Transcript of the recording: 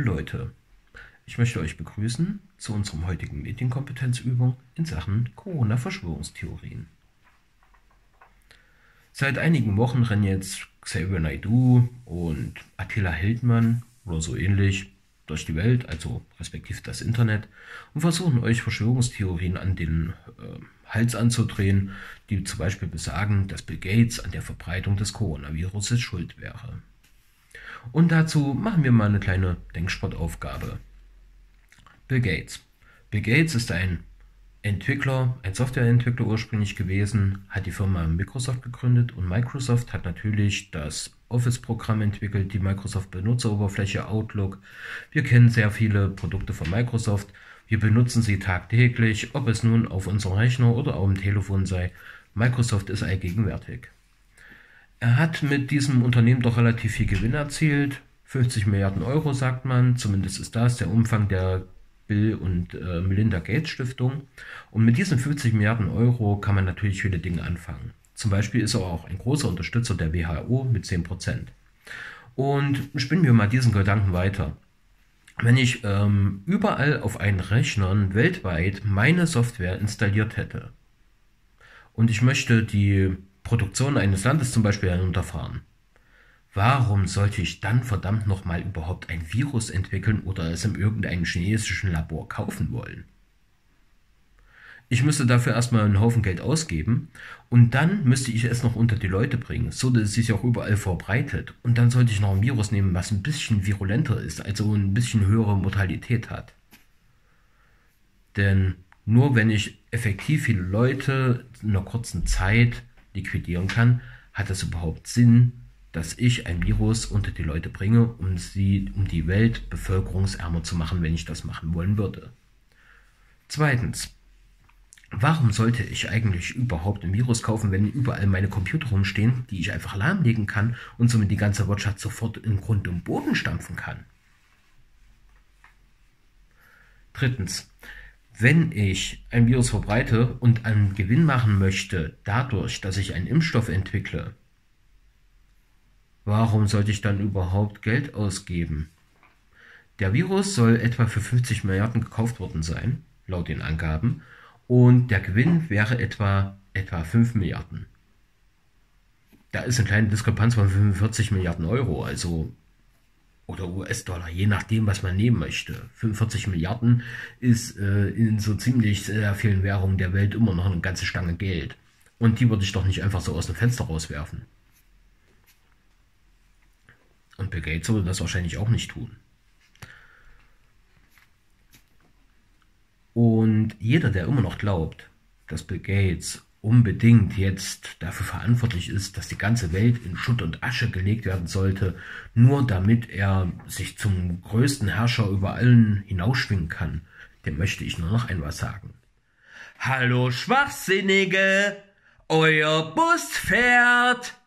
Leute. Ich möchte euch begrüßen zu unserem heutigen Medienkompetenzübung in Sachen Corona-Verschwörungstheorien. Seit einigen Wochen rennen jetzt Xavier Naidoo und Attila Hildmann oder so ähnlich durch die Welt, also respektive das Internet, und versuchen euch Verschwörungstheorien an den äh, Hals anzudrehen, die zum Beispiel besagen, dass Bill Gates an der Verbreitung des Coronavirus schuld wäre. Und dazu machen wir mal eine kleine Denksportaufgabe. Bill Gates. Bill Gates ist ein Entwickler, ein Softwareentwickler ursprünglich gewesen, hat die Firma Microsoft gegründet und Microsoft hat natürlich das Office-Programm entwickelt, die Microsoft Benutzeroberfläche Outlook. Wir kennen sehr viele Produkte von Microsoft. Wir benutzen sie tagtäglich, ob es nun auf unserem Rechner oder auf dem Telefon sei. Microsoft ist allgegenwärtig. Er hat mit diesem Unternehmen doch relativ viel Gewinn erzielt. 50 Milliarden Euro sagt man, zumindest ist das der Umfang der Bill und äh, Melinda Gates Stiftung. Und mit diesen 50 Milliarden Euro kann man natürlich viele Dinge anfangen. Zum Beispiel ist er auch ein großer Unterstützer der WHO mit 10%. Und spinnen wir mal diesen Gedanken weiter. Wenn ich ähm, überall auf einen Rechnern weltweit meine Software installiert hätte und ich möchte die Produktion eines Landes zum Beispiel herunterfahren, Warum sollte ich dann verdammt nochmal überhaupt ein Virus entwickeln oder es in irgendeinem chinesischen Labor kaufen wollen? Ich müsste dafür erstmal einen Haufen Geld ausgeben und dann müsste ich es noch unter die Leute bringen, so dass es sich auch überall verbreitet. Und dann sollte ich noch ein Virus nehmen, was ein bisschen virulenter ist, also ein bisschen höhere Mortalität hat. Denn nur wenn ich effektiv viele Leute in einer kurzen Zeit liquidieren kann, hat es überhaupt Sinn, dass ich ein Virus unter die Leute bringe, um, sie, um die Welt bevölkerungsärmer zu machen, wenn ich das machen wollen würde. Zweitens, warum sollte ich eigentlich überhaupt ein Virus kaufen, wenn überall meine Computer rumstehen, die ich einfach lahmlegen kann und somit die ganze Wirtschaft sofort in Grund und Boden stampfen kann? Drittens, wenn ich ein Virus verbreite und einen Gewinn machen möchte, dadurch, dass ich einen Impfstoff entwickle, Warum sollte ich dann überhaupt Geld ausgeben? Der Virus soll etwa für 50 Milliarden gekauft worden sein, laut den Angaben, und der Gewinn wäre etwa, etwa 5 Milliarden. Da ist eine kleine Diskrepanz von 45 Milliarden Euro, also oder US-Dollar, je nachdem, was man nehmen möchte. 45 Milliarden ist äh, in so ziemlich sehr vielen Währungen der Welt immer noch eine ganze Stange Geld. Und die würde ich doch nicht einfach so aus dem Fenster rauswerfen. Und Bill Gates würde das wahrscheinlich auch nicht tun. Und jeder, der immer noch glaubt, dass Bill Gates unbedingt jetzt dafür verantwortlich ist, dass die ganze Welt in Schutt und Asche gelegt werden sollte, nur damit er sich zum größten Herrscher über allen hinausschwingen kann, dem möchte ich nur noch ein was sagen. Hallo Schwachsinnige, euer Bus fährt!